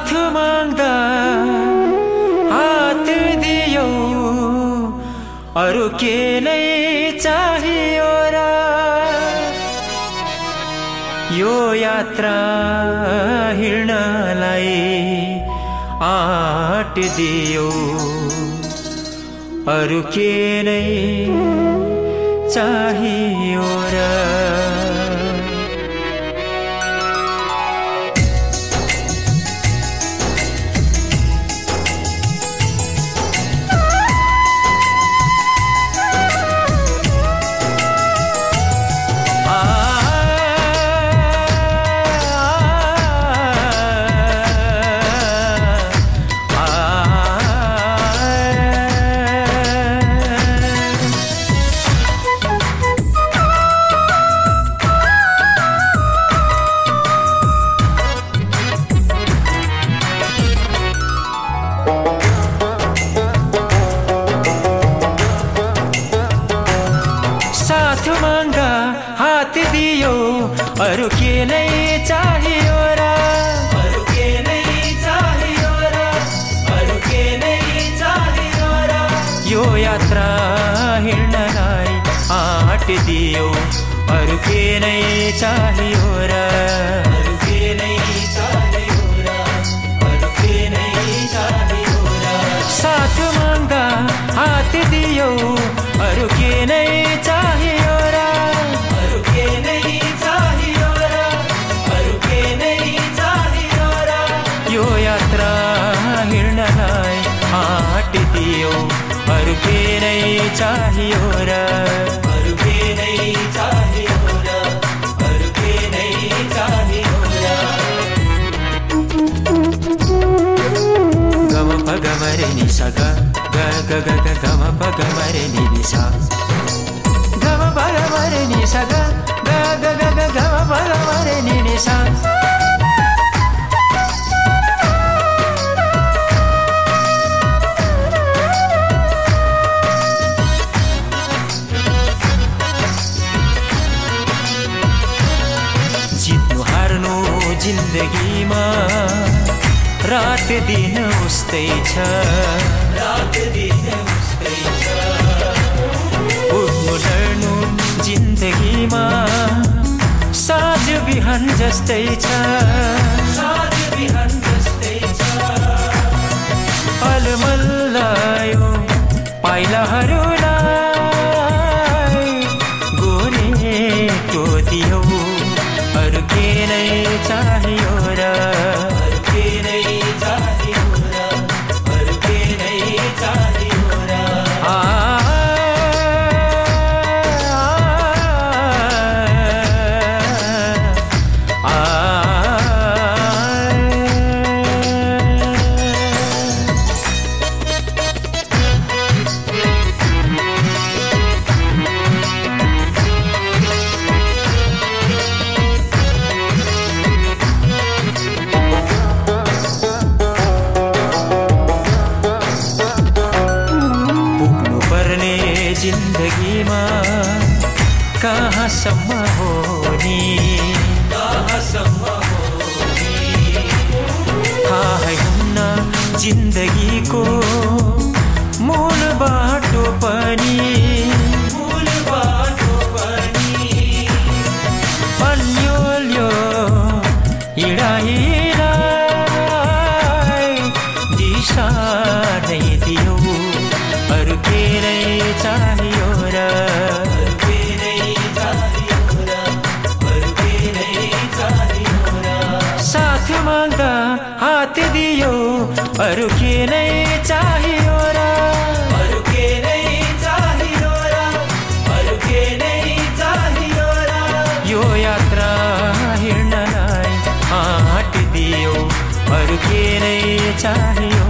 साथ माग्दा हात दियो अरू के नै चाहियो र यो यात्रा हिँड्नलाई आँट दियो अरू के नै चाहियो र साथ माग्दा हात दियो अरू के नै चाहियो र। अरू के नै चाहियो र अरू के नै चाहियो र। यो यात्रा हिँड्नलाई आँट दियो अरू के नै चाहियो र। हिँड्नलाई आँट दियो अरू के नै चाहियो र। अरू चाहियो र। अरू चाहियो र। गम प गम रे नि सा ग ग ग ग ग गम गम नि नि ग ग ग ग नि जिन्दगीमा रात दिन उस्तै छ। रात दिन उस्तै छ। उठ्नु लड्नु जिन्दगीमा साँझ बिहान जस्तै छ। साँझ बिहान जस्तै छ। अलमल्लायो पाइलाहरूलाई गोरेटो दियो। अरू के नै चाहियो र जिन्दगीमा कहाँसम्म हो नि? थाहै जिन्दगीको मूल बाटो पनि। अन्योल्यो हिँडाइलाई दिशा नै दियो। नै चाहियो र। साथ माग्दा हात दियो अरू के नै चाहियो र। यो यात्रा हिँड्नलाई आँट दियो अरू के नै चाहियो